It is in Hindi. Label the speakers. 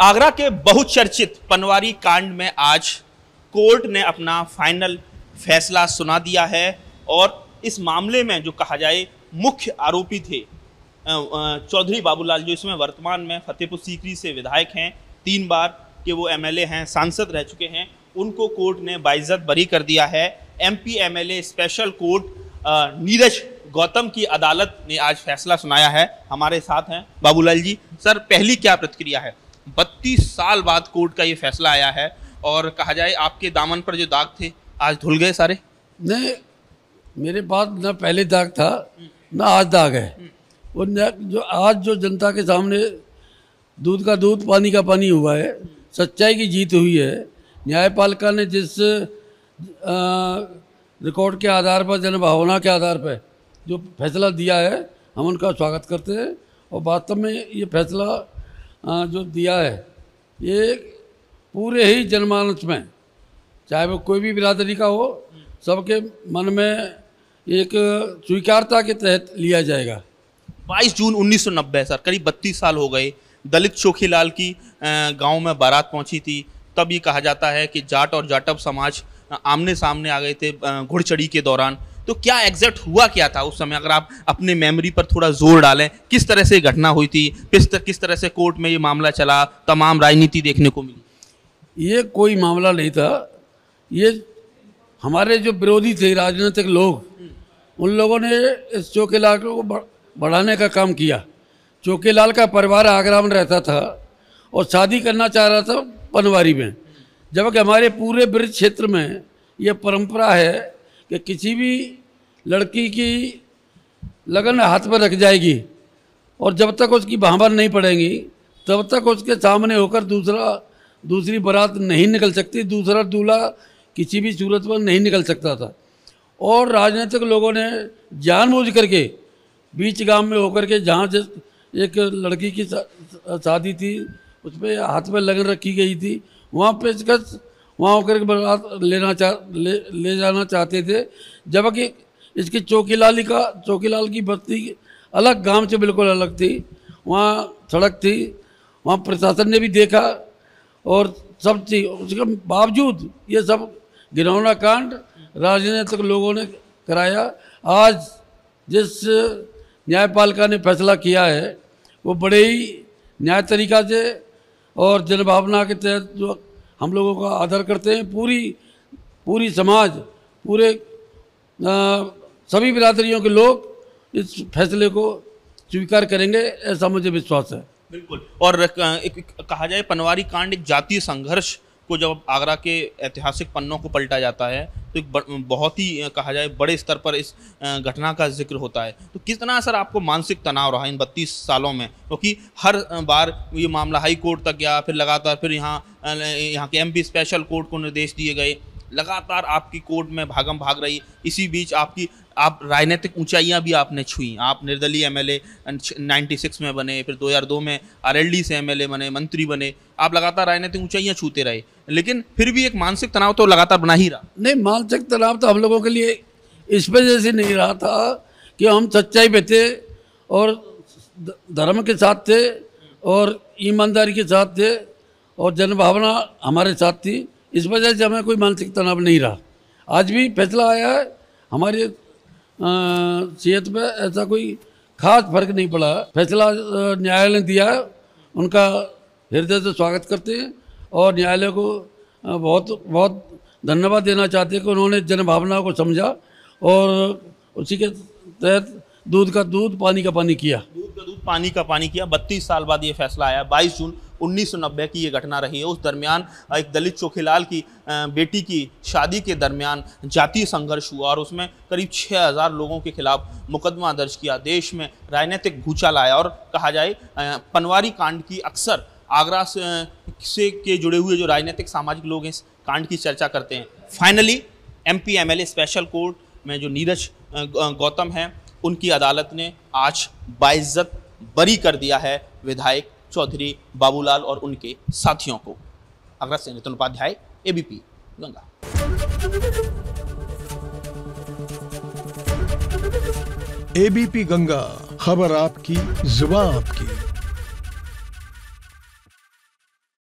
Speaker 1: आगरा के बहुचर्चित पनवारी कांड में आज कोर्ट ने अपना फाइनल फैसला सुना दिया है और इस मामले में जो कहा जाए, मुख्य आरोपी थे चौधरी बाबूलाल, जो इसमें वर्तमान में फतेहपुर सीकरी से विधायक हैं, तीन बार के वो एमएलए हैं, सांसद रह चुके हैं, उनको कोर्ट ने बाइज्जत बरी कर दिया है। MP, MLA, special court Neeraj Gautam की अदालत ने आज फैसला सुनाया है। हमारे साथ हैं बाबूलाल जी। सर, पहली क्या प्रतिक्रिया है? बत्तीस साल बाद कोर्ट का ये फैसला आया है और कहा जाए आपके दामन पर जो दाग थे आज धुल गए सारे?
Speaker 2: नहीं मेरे पास न पहले दाग था न आज दाग है। वो जो आज जो जनता के सामने दूध का दूध पानी का पानी हुआ है सच्चाई की जीत हुई है। न्यायपालिका ने जिस रिकॉर्ड के आधार पर जनभावना के आधार पर जो फैसला दिया है हम उनका स्वागत करते हैं। और वास्तव में ये फैसला जो दिया है, ये पूरे ही जनमानस में, चाहे वो कोई भी बिरादरी का हो, सबके मन में एक स्वीकारता के तहत लिया जाएगा।
Speaker 1: 22 जून 1990 सर, करीब 32 साल हो गए। दलित चोखीलाल की गाँव में बारात पहुँची थी। तब ये कहा जाता है कि जाट और जाटव समाज आमने सामने आ गए थे घुड़चढ़ी के दौरान। तो क्या एग्जैक्ट हुआ क्या था उस समय? अगर आप अपने मेमोरी पर थोड़ा ज़ोर डालें किस तरह से ये घटना हुई थी? किस तर, किस तरह से कोर्ट में ये मामला चला? तमाम राजनीति देखने को मिली।
Speaker 2: ये कोई मामला नहीं था। ये हमारे जो विरोधी थे राजनीतिक लोग उन लोगों ने इस चौकीलाल को बढ़ाने का काम किया। चौकीलाल का परिवार आगरा में रहता था और शादी करना चाह रहा था पनवारी में। जबकि हमारे पूरे ब्रज क्षेत्र में यह परंपरा है कि किसी भी लड़की की लगन हाथ पर रख जाएगी और जब तक उसकी भावर नहीं पड़ेंगी, तब तक उसके सामने होकर दूसरा, दूसरी बारात नहीं निकल सकती, दूसरा दूल्हा किसी भी सूरत पर नहीं निकल सकता था। और राजनीतिक लोगों ने जानबूझ करके, बीच गाँव में होकर के जहाँ जिस एक लड़की की शादी थी उस पर हाथ में लगन रखी गई थी, वहाँ पेचकस वहाँ होकर के बारात लेना चाह ले, ले जाना चाहते थे। जबकि इसकी चौकीलाली का चौकीलाल की बस्ती अलग गाँव से बिल्कुल अलग थी। वहाँ सड़क थी वहाँ प्रशासन ने भी देखा और सब चीज़ उसके बावजूद ये सब घिनौना कांड राजनीतिक लोगों ने कराया। आज जिस न्यायपालिका ने फैसला किया है वो बड़े ही न्याय तरीका से और जनभावना के तहत जो हम लोगों का आदर करते हैं। पूरी पूरी समाज पूरे अ, सभी बिरादरियों के लोग इस फैसले को स्वीकार करेंगे ऐसा मुझे विश्वास है।
Speaker 1: बिल्कुल। और एक, एक, कहा जाए पनवारी कांड एक जातीय संघर्ष को जब आगरा के ऐतिहासिक पन्नों को पलटा जाता है तो एक बहुत ही कहा जाए बड़े स्तर पर इस घटना का ज़िक्र होता है। तो कितना असर आपको मानसिक तनाव रहा इन बत्तीस सालों में? क्योंकि तो हर बार ये मामला हाई कोर्ट तक गया फिर लगातार फिर यहाँ यहाँ के एमपी स्पेशल कोर्ट को निर्देश दिए गए। लगातार आपकी कोर्ट में भागम भाग रही। इसी बीच आपकी, आप राजनीतिक ऊंचाइयाँ भी आपने छुई। आप निर्दलीय एमएलए 96 में बने, फिर 2002 में आरएलडी से एमएलए बने, मंत्री बने। आप लगातार राजनीतिक ऊंचाइयाँ छूते रहे। लेकिन फिर भी एक मानसिक तनाव तो लगातार बना ही रहा।
Speaker 2: नहीं, मानसिक तनाव तो हम लोगों के लिए इस वजह से नहीं रहा था कि हम सच्चाई पे थे और धर्म के साथ थे और ईमानदारी के साथ थे। और जनभावना हमारे साथ थी। इस वजह से हमें कोई मानसिक तनाव नहीं रहा। आज भी फैसला आया है, हमारी सेहत पे ऐसा कोई खास फ़र्क नहीं पड़ा। फैसला न्यायालय ने दिया उनका हृदय से स्वागत करते हैं और न्यायालय को बहुत बहुत धन्यवाद देना चाहते हैं कि उन्होंने जनभावना को समझा और उसी के तहत दूध का दूध पानी का पानी किया।
Speaker 1: दूध का दूध पानी का पानी किया। बत्तीस साल बाद ये फैसला आया। 22 जून 1990 की ये घटना रही है। उस दरमियान एक दलित चोखीलाल की बेटी की शादी के दरमियान जातीय संघर्ष हुआ और उसमें करीब 6000 लोगों के खिलाफ मुकदमा दर्ज किया। देश में राजनीतिक भूचाल आया और कहा जाए पनवारी कांड की अक्सर आगरा से, के जुड़े हुए जो राजनीतिक सामाजिक लोग इस कांड की चर्चा करते हैं। Finally MP MLA special court में जो नीरज गौतम हैं उनकी अदालत ने आज बाइज्जत बरी कर दिया है विधायक चौधरी बाबूलाल और उनके साथियों को। अगर से नितिन उपाध्याय एबीपी गंगा।
Speaker 3: एबीपी गंगा, खबर आपकी जुबा आपकी।